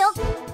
よっ